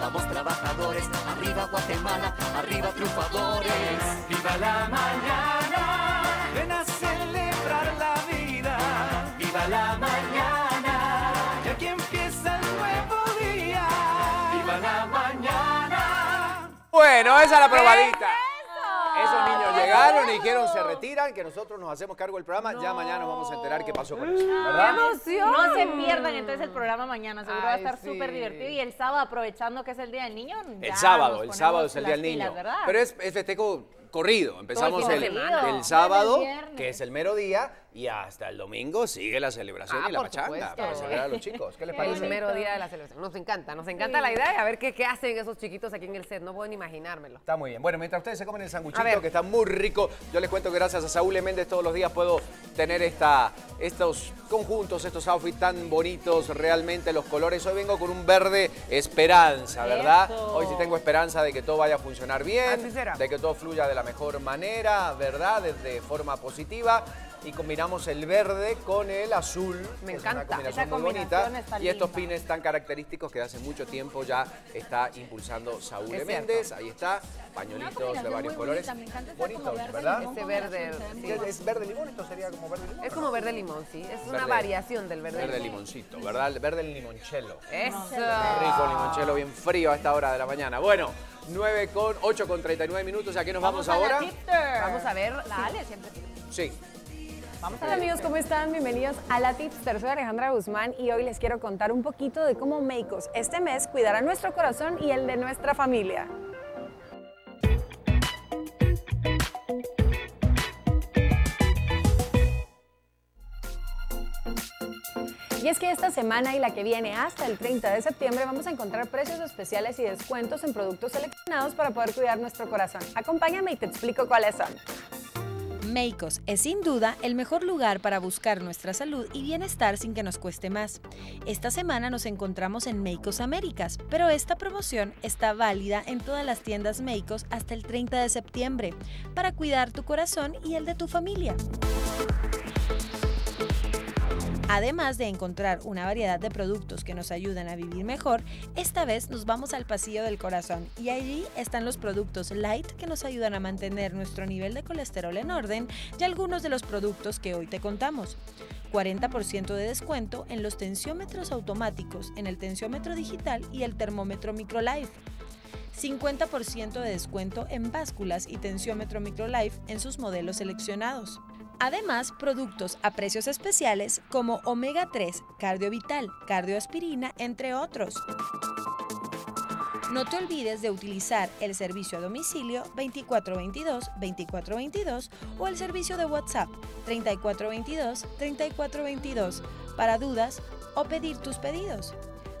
vamos trabajadores, arriba Guatemala, arriba triunfadores. Viva la mañana, ven a celebrar la vida. Viva la mañana, y aquí empieza el nuevo día. Viva la mañana. Bueno, esa es la probadita. Esos niños llegaron y dijeron se retiran, que nosotros nos hacemos cargo del programa. Ya mañana nos vamos a enterar qué pasó con eso, ¿verdad? No se pierdan entonces el programa mañana, seguro va a estar sí. súper divertido. Y el sábado, aprovechando que es el Día del Niño, ya El sábado, nos el sábado es el Día del pilas, Niño. ¿verdad? Pero es, es festejo corrido. Empezamos el, el sábado, que es el mero día, y hasta el domingo sigue la celebración Ah, y la pachanga para celebrar a los chicos. ¿Qué les El parece? mero día de la celebración. Nos encanta, nos encanta la idea de a ver qué, qué hacen esos chiquitos aquí en el set. No puedo ni imaginármelo. Está muy bien. Bueno, mientras ustedes se comen el sanguchito, que está muy rico, yo les cuento que gracias a Saúl. Méndez todos los días puedo tener esta, estos conjuntos, estos outfits tan bonitos, realmente los colores. Hoy vengo con un verde esperanza, ¿verdad? Eso. Hoy sí tengo esperanza de que todo vaya a funcionar bien, de que todo fluya de la mejor manera, ¿verdad? De, de forma positiva. Y combinamos el verde con el azul. Me que es encanta. Una combinación Esa muy bonita. está Y estos linda. pines tan característicos que hace mucho tiempo ya está impulsando Saúl Es. Méndez. Ahí está, pañuelitos de varios colores. Bonitos, ¿verdad? Ese verde, sí. ¿Qué ¿Es verde limón? ¿Esto sería como verde limón? Es como verde limón, sí. Es una Verde- variación del verde, Verde limón. limoncito, ¿verdad? El Verde limonchelo. Eso. Rico limonchelo, bien frío a esta hora de la mañana. Bueno, 9 con 8 con 39 minutos. ¿A qué nos vamos, a la ahora? Vamos a ver. Dale, siempre. Sí. Hola amigos, ¿cómo están? Bienvenidos a La Tipster. Soy Alejandra Guzmán y hoy les quiero contar un poquito de cómo Meicos este mes cuidará nuestro corazón y el de nuestra familia. Y es que esta semana y la que viene hasta el 30 de septiembre vamos a encontrar precios especiales y descuentos en productos seleccionados para poder cuidar nuestro corazón. Acompáñame y te explico cuáles son. Meicos es sin duda el mejor lugar para buscar nuestra salud y bienestar sin que nos cueste más. Esta semana nos encontramos en Meicos Américas, pero esta promoción está válida en todas las tiendas Meicos hasta el 30 de septiembre para cuidar tu corazón y el de tu familia. Además de encontrar una variedad de productos que nos ayudan a vivir mejor, esta vez nos vamos al pasillo del corazón y allí están los productos light que nos ayudan a mantener nuestro nivel de colesterol en orden y algunos de los productos que hoy te contamos. 40% de descuento en los tensiómetros automáticos, en el tensiómetro digital y el termómetro MicroLife. 50% de descuento en básculas y tensiómetro MicroLife en sus modelos seleccionados. Además, productos a precios especiales como Omega 3, Cardio Vital, Cardioaspirina, entre otros. No te olvides de utilizar el servicio a domicilio 2422-2422 o el servicio de WhatsApp 3422-3422 para dudas o pedir tus pedidos.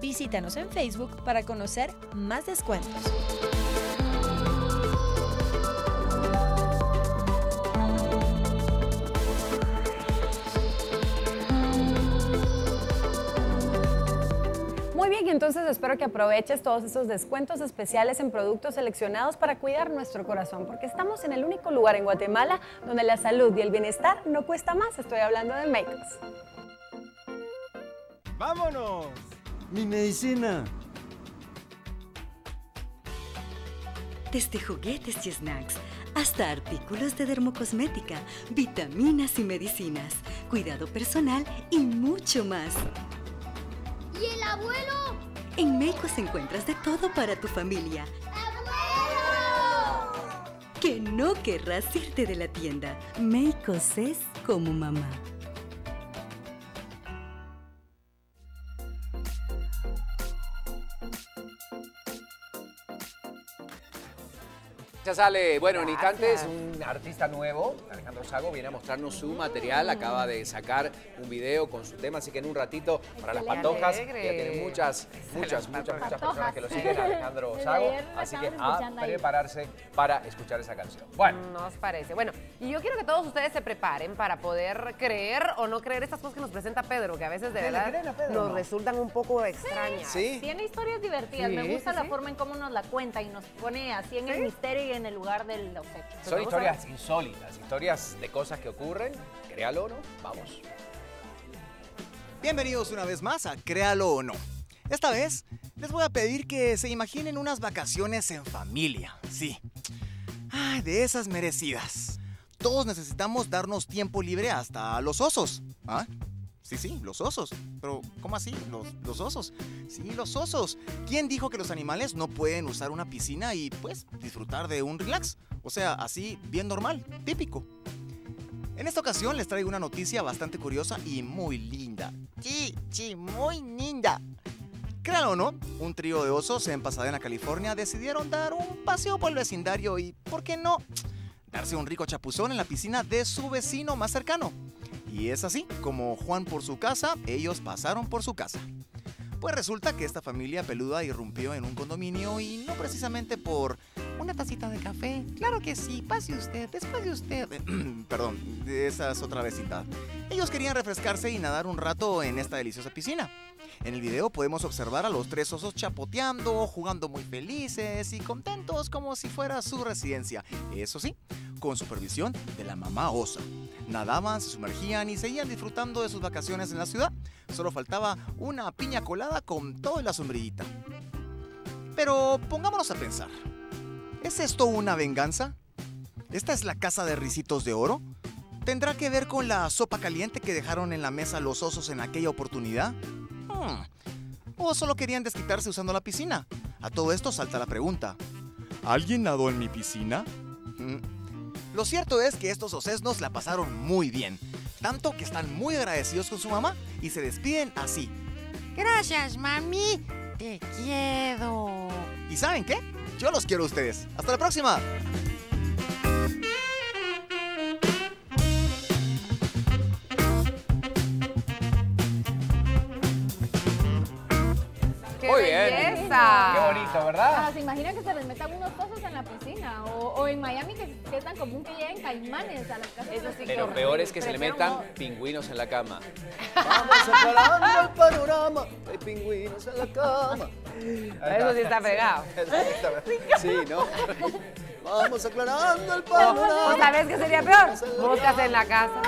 Visítanos en Facebook para conocer más descuentos. Bien, entonces espero que aproveches todos esos descuentos especiales en productos seleccionados para cuidar nuestro corazón, porque estamos en el único lugar en Guatemala donde la salud y el bienestar no cuesta más. Estoy hablando de Makers. ¡Vámonos! Mi medicina. Desde juguetes y snacks hasta artículos de dermocosmética, vitaminas y medicinas, cuidado personal y mucho más. ¿Y el abuelo? En Meicos encuentras de todo para tu familia. ¡Abuelo! Que no querrás irte de la tienda. Meicos es como mamá. Ya sale, bueno, en instantes, un artista nuevo, Alejandro Sago, viene a mostrarnos su material, acaba de sacar un video con su tema, así que en un ratito para las patojas, ya tiene muchas, muchas, muchas, muchas personas que lo siguen, Alejandro Sago, así que a prepararse para escuchar esa canción. Bueno, Nos parece. Bueno, y yo quiero que todos ustedes se preparen para poder creer o no creer estas cosas que nos presenta Pedro, que a veces de ¿Ustedes le verdad nos no? resultan un poco extrañas. ¿sí? Tiene historias divertidas. Sí, Me gusta sí, la sí. forma en cómo nos la cuenta y nos pone así en el misterio y en el lugar de los hechos. Son a historias insólitas, historias de cosas que ocurren, créalo o no, vamos. Bienvenidos una vez más a Créalo o no. Esta vez les voy a pedir que se imaginen unas vacaciones en familia, sí. Ay, de esas merecidas. Todos necesitamos darnos tiempo libre hasta los osos. ¿Ah? Sí, sí, los osos. Pero, ¿cómo así? Los, osos. Sí, los osos. ¿Quién dijo que los animales no pueden usar una piscina y, pues, disfrutar de un relax? O sea, así, bien normal, típico. En esta ocasión les traigo una noticia bastante curiosa y muy linda. Sí, sí, muy linda. Créanlo o no, un trío de osos en Pasadena, California decidieron dar un paseo por el vecindario y, ¿por qué no? Darse un rico chapuzón en la piscina de su vecino más cercano. Y es así, como Juan por su casa, ellos pasaron por su casa. Pues resulta que esta familia peluda irrumpió en un condominio y no precisamente por una tacita de café. Claro que sí, pase usted, después de usted. Perdón, esa es otra vecindad. Ellos querían refrescarse y nadar un rato en esta deliciosa piscina. En el video podemos observar a los tres osos chapoteando, jugando muy felices y contentos como si fuera su residencia. Eso sí, con supervisión de la mamá osa. Nadaban, se sumergían y seguían disfrutando de sus vacaciones en la ciudad. Solo faltaba una piña colada con toda la sombrillita. Pero pongámonos a pensar. ¿Es esto una venganza? ¿Esta es la casa de risitos de oro? ¿Tendrá que ver con la sopa caliente que dejaron en la mesa los osos en aquella oportunidad? Hmm. ¿O solo querían desquitarse usando la piscina? A todo esto salta la pregunta. ¿Alguien nadó en mi piscina? Mm. Lo cierto es que estos osesnos la pasaron muy bien. Tanto que están muy agradecidos con su mamá y se despiden así. Gracias, mami. Te quiero. ¿Y saben qué? Yo los quiero a ustedes. Hasta la próxima. ¡Qué Muy bien. Qué bonito, ¿verdad? Ah, ¿Se imagina que se les metan unos osos en la piscina? O, o en Miami que, que es tan común que lleguen caimanes a las casas. Eso sí que Pero horrible. peor es que se le metan pingüinos en la cama. Vamos aclarando el panorama. Hay pingüinos en la cama. Eso sí está pegado. Sí, ¿no? Vamos aclarando el ¿O panorama. sabes qué sería peor? Moscas en la casa.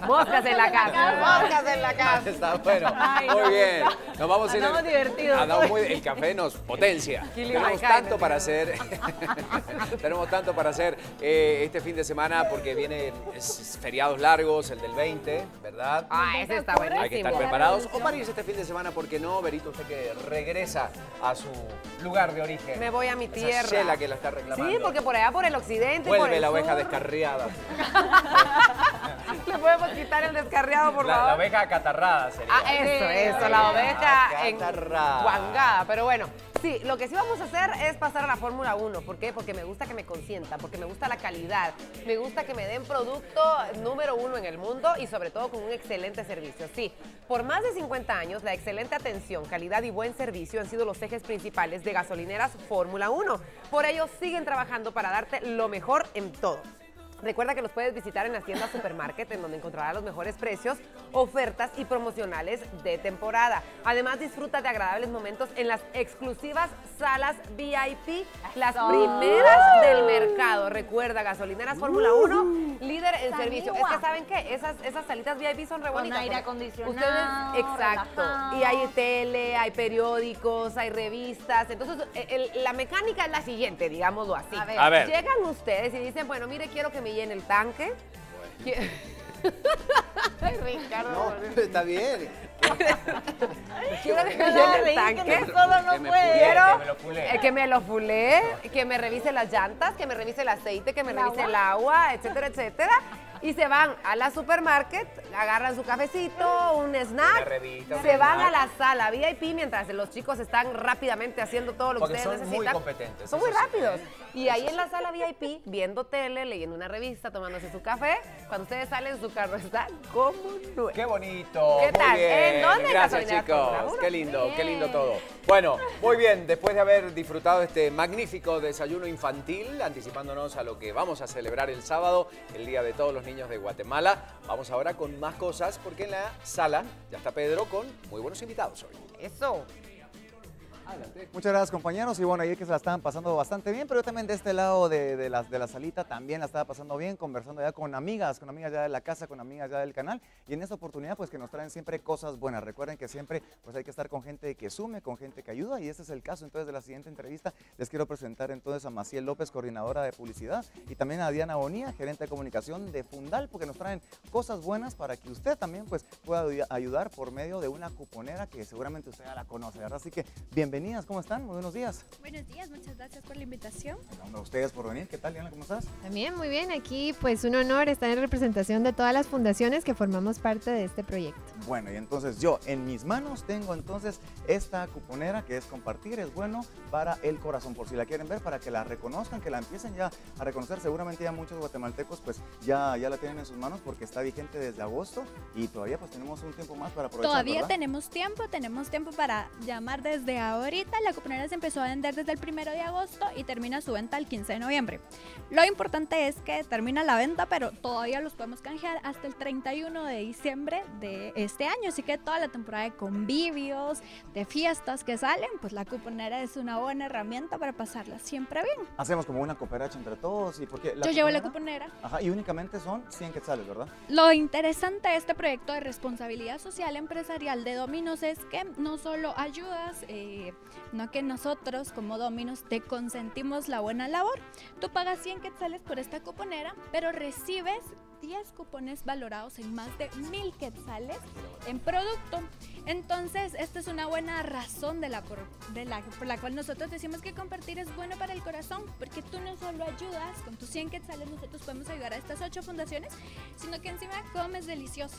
Moscas en la casa. Moscas en la casa. Está bueno. Muy bien. Nos vamos a ir. Andamos divertidos. El café nos potencia. Tenemos tanto para hacer. Tenemos tanto para hacer eh, este fin de semana porque vienen feriados largos, el del 20, ¿verdad? Ah, ese está buenísimo. Hay que estar preparados. O para irse este fin de semana, porque no, Berito, usted que regresa a su lugar de origen. Me voy a mi Esa tierra. Shela que la está reclamando. Sí, porque por allá por el occidente, por Vuelve el la oveja sur. descarriada. Le podemos quitar el descarriado, por La, favor. la oveja acatarrada sería. Ah, eso, eso, la oveja en Acatarrada. guangada. Pero bueno, sí, lo que sí vamos a hacer es pasar a la Fórmula 1. ¿Por qué? Porque me gusta que me consientan, porque me gusta la calidad, me gusta que me den producto número uno en el mundo y sobre todo con un excelente servicio. Sí, por más de 50 años, la excelente atención, calidad y buen servicio han sido los ejes principales de gasolineras Fórmula 1. Por ello, siguen trabajando para darte lo mejor en todo. Recuerda que los puedes visitar en las tiendas Supermarket, en donde encontrarás los mejores precios, ofertas y promocionales de temporada. Además, disfruta de agradables momentos en las exclusivas salas VIP, las Eso. primeras del mercado. Recuerda, gasolineras Fórmula 1, líder en servicio. Es que, ¿saben qué? Esas, esas salitas VIP son re Con bonitas. aire porque acondicionado, Ustedes, exacto. relajado. Y hay tele, hay periódicos, hay revistas. Entonces, el- la mecánica es la siguiente, digámoslo así. A ver. A ver. Llegan ustedes y dicen, bueno, mire, quiero que llene el tanque. Ay, Ricardo. No, está bien. Quiero que me el que tanque. no solo no Que me puede. pulee, Quiero que me lo pulee. eh, que me revise las llantas, que me revise el aceite, que me ¿El revise agua? el agua, etcétera, etcétera. Y se van a la supermarket, agarran su cafecito, un snack, revista, se van a la sala VIP mientras los chicos están rápidamente haciendo todo lo Porque que ustedes son muy necesitan. competentes, Son muy sí. rápidos. Y ahí en la sala VIP, viendo tele, leyendo una revista, tomándose su café, cuando ustedes salen, su carro está como nuevo. Qué bonito. ¿Qué muy tal? bien. ¿En dónde? Gracias, chicos. Qué lindo, qué lindo todo. Bueno, muy bien. Después de haber disfrutado este magnífico desayuno infantil, anticipándonos a lo que vamos a celebrar el sábado, el Día de Todos los Niños de Guatemala, vamos ahora con más cosas porque en la sala ya está Pedro con muy buenos invitados hoy. Eso. Muchas gracias compañeros y bueno, ahí que se la estaban pasando bastante bien, pero yo también de este lado de, de la, de la salita también la estaba pasando bien, conversando ya con amigas, con amigas ya de la casa, con amigas ya del canal y en esta oportunidad pues que nos traen siempre cosas buenas. Recuerden que siempre pues hay que estar con gente que sume, con gente que ayuda y este es el caso entonces de la siguiente entrevista. Les quiero presentar entonces a Maciel López, coordinadora de publicidad y también a Diana Bonía, gerente de comunicación de Fundal, porque nos traen cosas buenas para que usted también pues pueda ayu- ayudar por medio de una cuponera que seguramente usted ya la conoce, ¿verdad? Así que bienvenidas, ¿cómo están? Muy buenos días. Buenos días, muchas gracias por la invitación. A ustedes por venir. ¿Qué tal, Diana? ¿Cómo estás? También muy bien, aquí pues un honor estar en representación de todas las fundaciones que formamos parte de este proyecto. Bueno, y entonces yo en mis manos tengo entonces esta cuponera que es compartir, es bueno para el corazón, por si la quieren ver, para que la reconozcan, que la empiecen ya a reconocer. Seguramente ya muchos guatemaltecos pues ya, ya la tienen en sus manos porque está vigente desde agosto y todavía pues tenemos un tiempo más para aprovechar, Todavía ¿verdad? tenemos tiempo, tenemos tiempo para llamar desde ahorita. La cuponera se empezó a vender desde el primero de agosto y termina su venta el 15 de noviembre. Lo importante es que termina la venta, pero todavía los podemos canjear hasta el 31 de diciembre de este año. Así que toda la temporada de convivios, de fiestas que salen, pues la cuponera es una buena herramienta para pasarla siempre bien. Hacemos como una cooperacha entre todos y porque Yo llevo la cuponera. Ajá, y únicamente son 100 quetzales, ¿verdad? Lo interesante de este proyecto de responsabilidad social empresarial de Dominos es que no solo ayudas, eh, no que nosotros como Dominos te consentimos la buena labor. Tú pagas 100 quetzales por esta cuponera, pero recibes 10 cupones valorados en más de 1000 quetzales en producto. Entonces, esta es una buena razón de la por, la, por la cual nosotros decimos que compartir es bueno para el corazón, porque tú no solo ayudas, con tus 100 quetzales nosotros podemos ayudar a estas 8 fundaciones, sino que encima comes delicioso.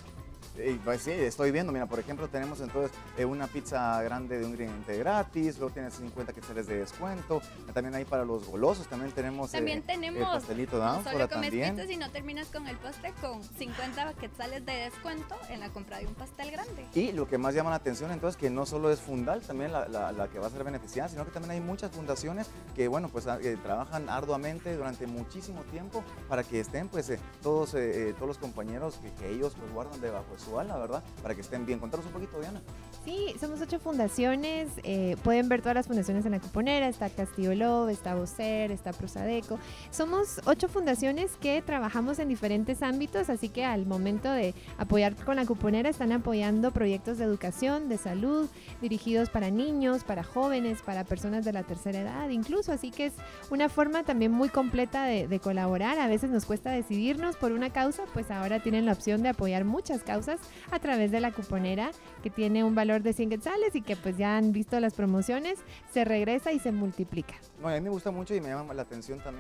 Pues, sí, estoy viendo, mira, por ejemplo, tenemos entonces eh, una pizza grande de un ingrediente gratis, luego tienes 50 quetzales de descuento, también ahí para los golosos, también tenemos, También eh, tenemos, el pastelito de no solo comes también. pizza, sino terminas con el postre con 50 quetzales de descuento en la compra de un pastel grande. Y lo que más llama la atención entonces que no solo es Fundal, también la, la- la que va a ser beneficiada, sino que también hay muchas fundaciones que bueno pues a- eh, trabajan arduamente durante muchísimo tiempo para que estén pues eh, todos, todos los compañeros que, que ellos pues guardan debajo ala, ¿verdad? Para que estén bien. Contanos un poquito, Diana. Sí, somos ocho fundaciones, eh, pueden ver todas las fundaciones en la cuponera, está Castillo Love, está Vocer, está Prosadeco. Somos ocho fundaciones que trabajamos en diferentes ámbitos, así que al momento de apoyar con la cuponera están apoyando proyectos de educación, de salud, dirigidos para niños, para jóvenes, para personas de la tercera edad incluso, así que es una forma también muy completa de colaborar. A veces nos cuesta decidirnos por una causa, pues ahora tienen la opción de apoyar muchas causas a través de la cuponera que tiene un valor de 100 quetzales y que pues ya han visto las promociones, se regresa y se multiplica. Bueno, a mí me gusta mucho y me llama la atención también